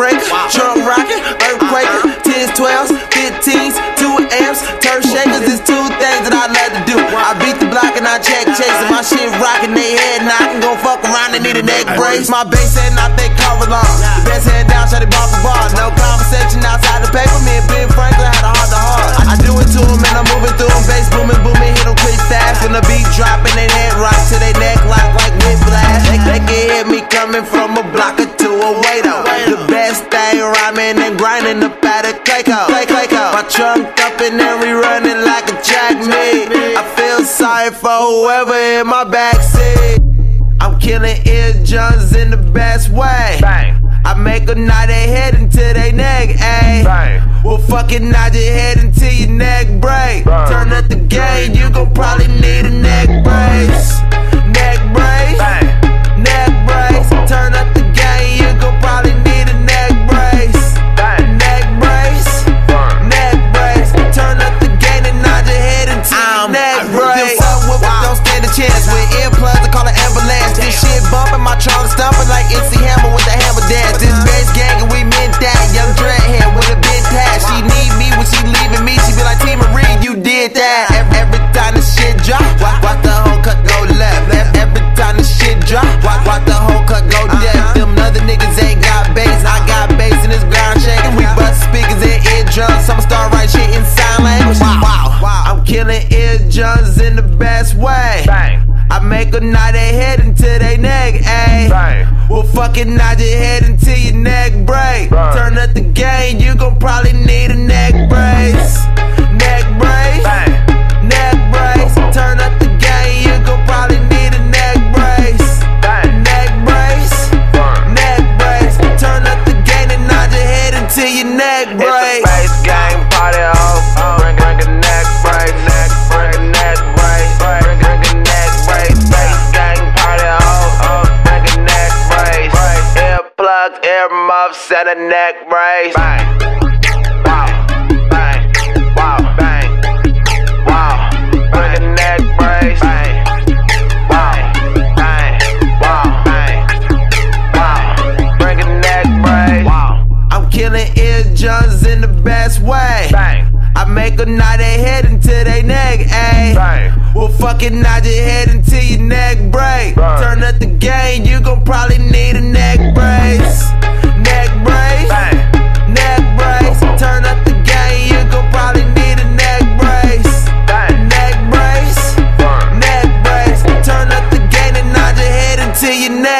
breaker, trunk rocking, earthquaker, 10s, 12s, 15s, 2 amps, turf shakers. It's two things that I love to do. I beat the block and I check chasing. My shit rocking, they head knocking. Gon' fuck around and need a neck brace. My bass head I think cover long. The best head down, shut it bar for bar. No conversation outside the paper. Me and Ben thing and grinding up at a Clayco. Clayco. My trunk up and then we running like a track meet. I feel sorry for whoever in my backseat. I'm killing eardrums in the best way. Bang. I make a nod they head into they neck, ayy. Well, fucking nod your head until your neck break. Bang. I'm eardrums in the best way. Bang. I make a nod they head into they neck, ayy. Bang. Well, fucking nod your head until your neck break. Bang. Turn up the game, you gon' probably need a neck brace. Neck brace. Bang. Neck brace. Turn up the game, you gon' probably need a neck brace. Bang. Neck brace. Burn. Neck brace. Turn up the game and nod your head until your neck It's a bass gang party, muffs, and a neck brace. Bang. Wow. Bang. Wow. Bang. Wow. Bring a neck brace. Bang. Wow. Bang. Wow. Bang. Wow. Bring a neck brace. Wow. I'm killing eardrums in the best way. Bang. I make nod they head into they neck, ayy. Bang. Well, fucking nod your head until your neck break. Bang. Turn up the game, you gon' probably you now.